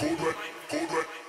Cobra, cobra.